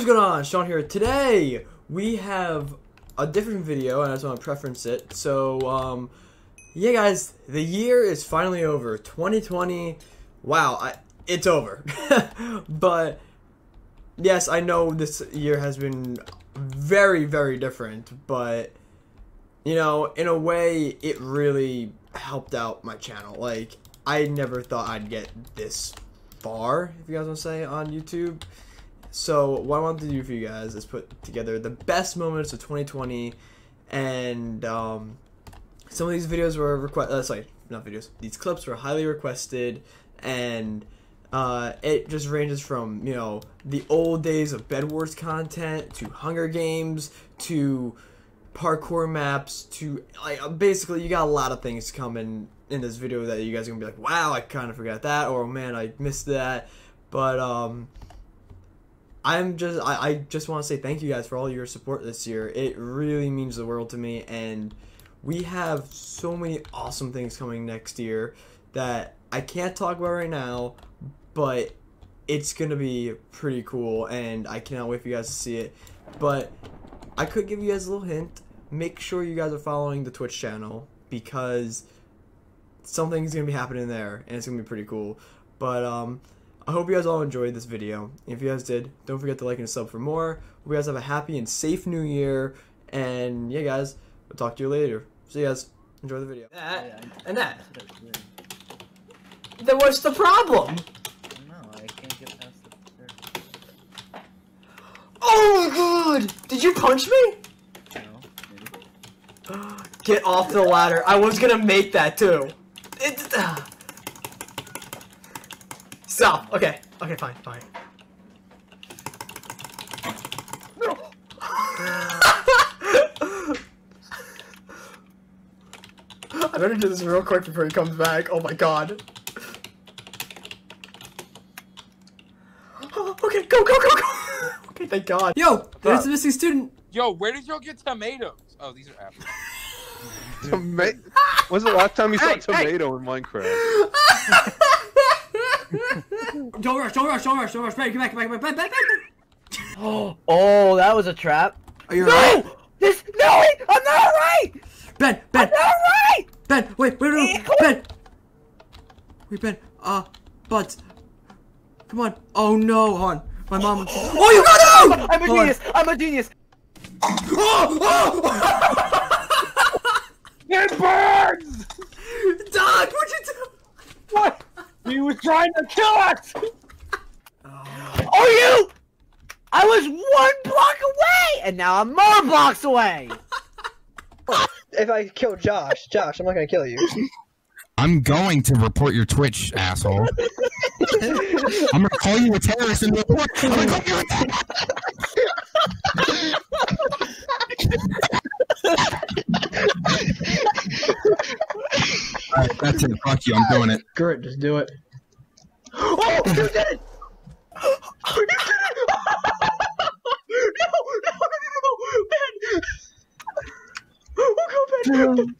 what's going on? Sean here. Today we have a different video, and I just want to preference it. So, um, yeah, guys, the year is finally over. 2020. Wow, I, it's over. but yes, I know this year has been very, very different. But you know, in a way, it really helped out my channel. Like, I never thought I'd get this far, if you guys want to say, on YouTube. So what I wanted to do for you guys is put together the best moments of 2020, and um, some of these videos were request. Uh, sorry, not videos. These clips were highly requested, and uh, it just ranges from you know the old days of Bed Wars content to Hunger Games to parkour maps to like basically you got a lot of things coming in this video that you guys are gonna be like, wow, I kind of forgot that, or man, I missed that. But um, I'm just I, I just want to say thank you guys for all your support this year. It really means the world to me and we have so many awesome things coming next year that I can't talk about right now, but it's gonna be pretty cool and I cannot wait for you guys to see it. But I could give you guys a little hint. Make sure you guys are following the Twitch channel because something's gonna be happening there and it's gonna be pretty cool. But um I hope you guys all enjoyed this video. If you guys did, don't forget to like and sub for more. Hope you guys have a happy and safe new year. And yeah, guys, we'll talk to you later. See you guys. Enjoy the video. That and that. Then what's the problem? No, I can't get past the. Oh my god! Did you punch me? No. Get off the ladder. I was gonna make that too. It, uh. Stop. Okay. Okay, fine, fine. I better do this real quick before he comes back. Oh my god. Oh, okay, go, go, go, go! okay, thank god. Yo, there's a missing student. Yo, where did y'all get tomatoes? Oh, these are apples. Toma- When's the last time you saw Hey, hey. tomato in Minecraft? Don't rush, don't rush, don't rush, don't rush. Back, back, back, back, back, back, back. Oh, that was a trap. Are you alright? This no, wait, I'm not right. Ben, Ben, I'm not right. Ben, wait, wait, wait, wait, Ben. Wait, Ben, uh, Buds. Come on. Oh no, hon. My mom. Oh, you got out! I'm a Hold on. genius. I'm a genius. Oh, oh! It burns! Dog, what'd you do? What? He was trying to kill us! Oh, you! I was one block away, and now I'm more blocks away. if I kill Josh, Josh, I'm not gonna kill you. I'm going to report your Twitch, asshole. I'm gonna call you a terrorist and report. I'm gonna call you a terrorist. That's it. Fuck you. I'm doing it. Gert, just do it. Oh, you did it! You did it! no, no, no, no, no, Ben! Oh, go, Ben!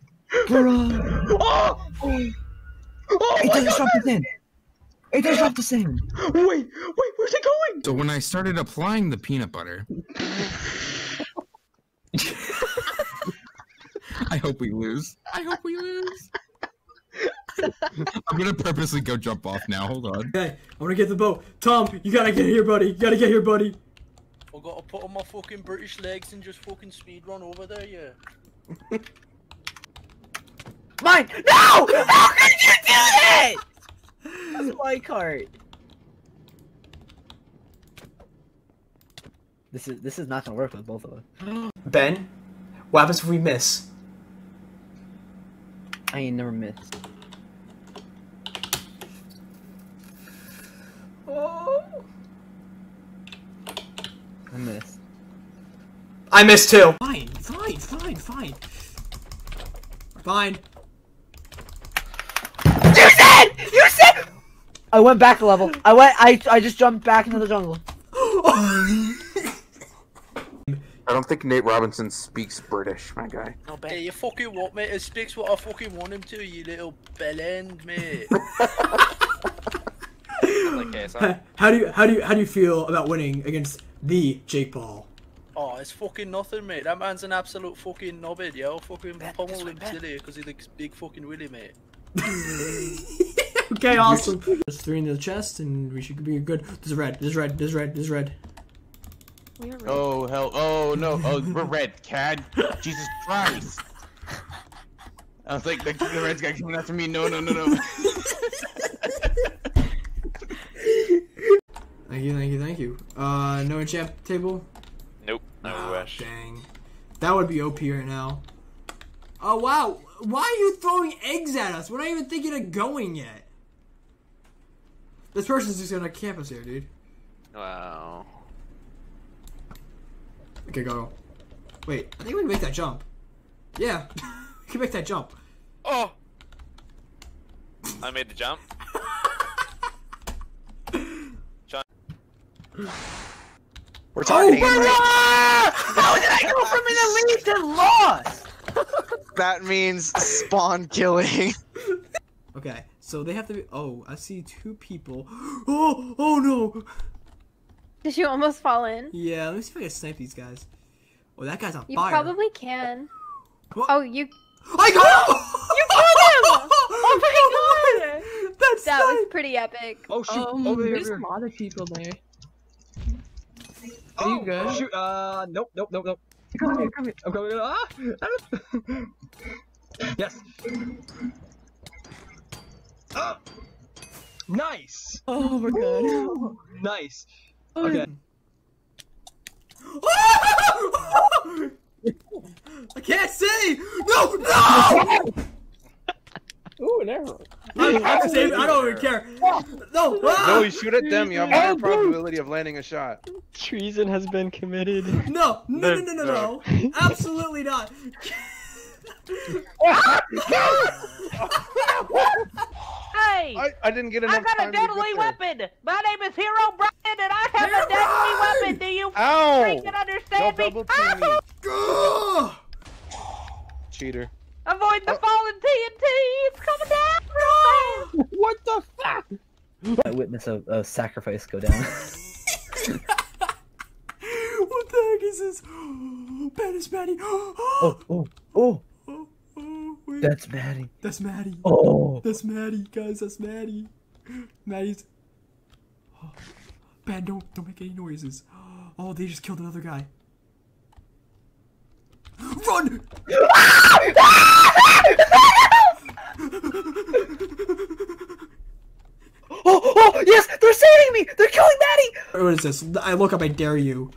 Oh! Oh It doesn't god! stop the same. It doesn't stop the same. Wait, wait, where's it going? So when I started applying the peanut butter, I hope we lose. I hope we lose. I'm gonna purposely go jump off now. Hold on. Okay, I wanna get the boat. Tom, you gotta get here, buddy. You gotta get here, buddy. I gotta put on my fucking British legs and just fucking speed run over there, yeah. Mine! No! How could you do that? That's my cart. This is this is not gonna work with both of us. Ben, what happens if we miss? I ain't never missed. Oh. I missed. I missed too. Fine, fine, fine, fine. Fine. You said! You said! I went back a level. I went. I I just jumped back into the jungle. I don't think Nate Robinson speaks British, my guy. No, yeah, you fucking what, mate? It speaks what I fucking want him to, you little bellend, mate. like KSI. How do you how do you how do you feel about winning against the Jake Paul. Oh, it's fucking nothing, mate. That man's an absolute fucking knobhead, yo. Fucking Bet, pummel this him silly because he looks big fucking Willy, mate. okay, awesome. There's three in the chest, and we should be good. There's red. There's red. There's red. There's red. We were really- Oh hell! Oh no! Oh, we're red, cad. Jesus Christ! I was like, the, the red's guy coming after me. No, no, no, no. Thank you, thank you, thank you. Uh, no enchant table. Nope, Ah, wish. Dang, that would be OP right now. Oh wow, why are you throwing eggs at us? We're not even thinking of going yet. This person's just gonna camp us here, dude. Wow. Okay, go. Wait, I think we can make that jump. Yeah, we can make that jump. Oh! I made the jump. We're talking. targeting. How did I go from in the lead to lost? that means spawn killing. Okay, so they have to be. Oh, I see two people. Oh, oh no. Did you almost fall in? Yeah, let me see if I can snipe these guys. Oh, that guy's on You fire. You probably can. What? Oh, you. I got him! You killed him! Oh my god! That's That was pretty epic. Oh shoot! Um, over here, there's over a lot of people there. Are Oh, you good? Shoot! Uh, nope, nope, nope, nope. Come here, come here. I'm coming. Ah! yes. Ah! Nice. Oh my god. Nice. Okay. I can't see! No! No! Ooh, an arrow. I'm, I'm I don't even care. No! ah! No, you shoot at them. You have a higher probability of landing a shot. Treason has been committed. No! No, no, no, no, no. Absolutely not. Hey! I, I didn't get enough I got time a to get deadly there. weapon! My name is Herobrine and I have a deadly weapon! Do you Ow! freaking understand Don't me? double me. Cheater. Avoid the Oh. fallen TNT! It's coming down real! What the fuck? I witness a, a sacrifice go down. What the heck is this? Bad is Maddie. oh, oh, oh, oh, oh, wait. that's Maddie. That's Maddie. Oh, That's Maddie, guys. That's Maddie. Maddie's. Oh, bad. Don't don't make any noises. Oh, they just killed another guy. Run! oh, oh, yes, they're saving me. They're killing Maddie. What is this? I look up. I dare you.